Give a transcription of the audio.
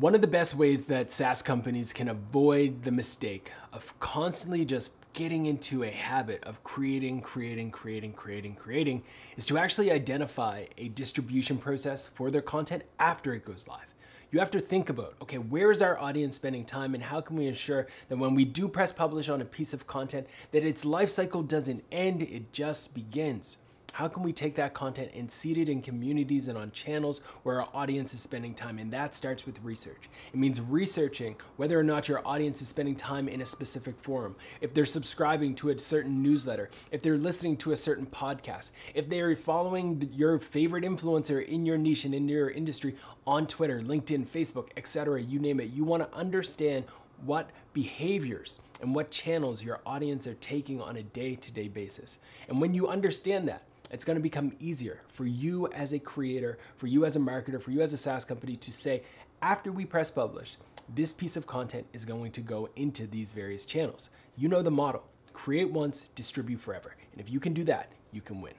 One of the best ways that SaaS companies can avoid the mistake of constantly just getting into a habit of creating, creating, creating, creating, creating is to actually identify a distribution process for their content after it goes live. You have to think about, okay, where is our audience spending time and how can we ensure that when we do press publish on a piece of content that its life cycle doesn't end, it just begins. How can we take that content and seed it in communities and on channels where our audience is spending time? And that starts with research. It means researching whether or not your audience is spending time in a specific forum, if they're subscribing to a certain newsletter, if they're listening to a certain podcast, if they're following your favorite influencer in your niche and in your industry on Twitter, LinkedIn, Facebook, etc. You name it. You want to understand what behaviors and what channels your audience are taking on a day to day basis. And when you understand that, it's going to become easier for you as a creator, for you as a marketer, for you as a SaaS company to say, after we press publish, this piece of content is going to go into these various channels. You know the model create once, distribute forever. And if you can do that, you can win.